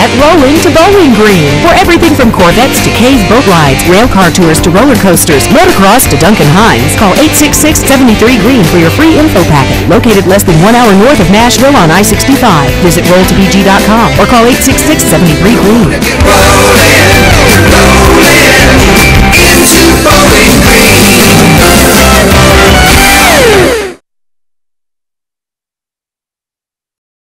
at Rolling to Bowling Green. For everything from Corvettes to cave boat rides, rail car tours to roller coasters, motocross to Duncan Hines, call 866-73-GREEN for your free info packet. Located less than one hour north of Nashville on I-65. Visit rolltobg.com or call 866-73-GREEN.